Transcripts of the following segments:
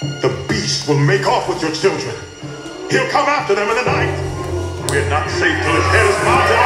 The beast will make off with your children. He'll come after them in the night. We're not safe till his head is mounted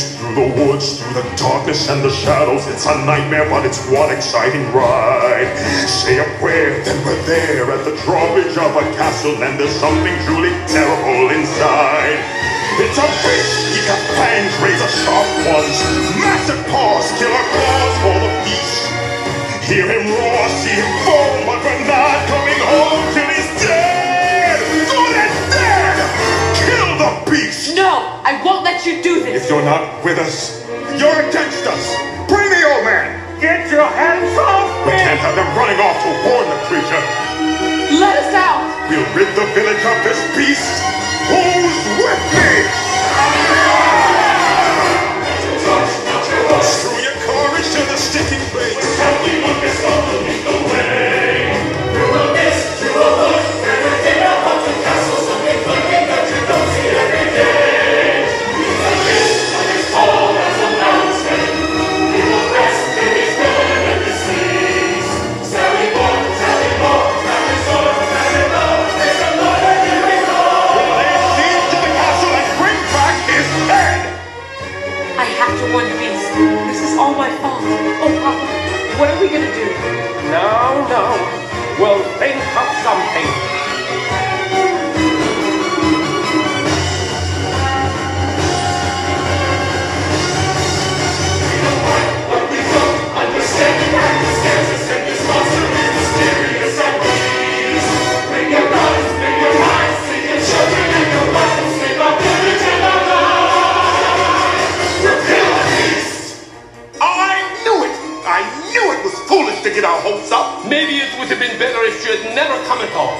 Through the through the woods, through the darkness and the shadows. It's a nightmare, but it's one exciting ride. Say a prayer, then we're there at the drawbridge of a castle, and there's something truly terrible inside. It's a beast! He got fangs, razor sharp ones, massive paws, killer claws for the beast. Hear him roar, see him foam, you do this. If you're not with us, you're against us! Bring the old man! Get your hands off me. We can't have them running off all my fault. Oh, Papa, what are we gonna do? No, no. We'll think of something. Was foolish to get our hopes up. Maybe it would have been better if she had never come at all.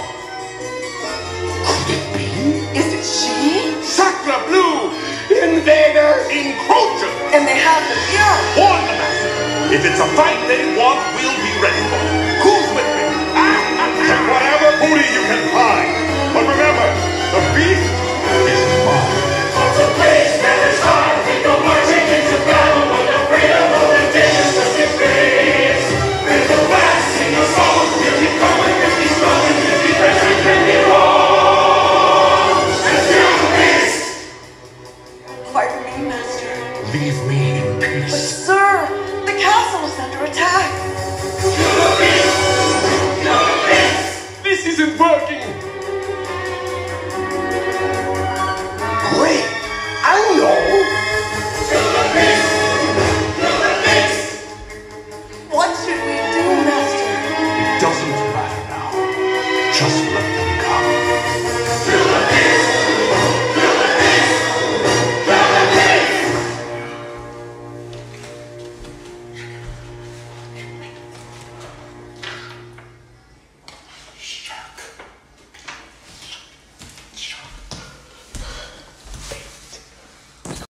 Could it be? Is it she? Sacre Blue, invader, encroacher. And they have the mirror. Warn the master. If it's a fight they want, we'll be ready working great annual Philippines! What should we do, Master? It doesn't matter now. Just let them come.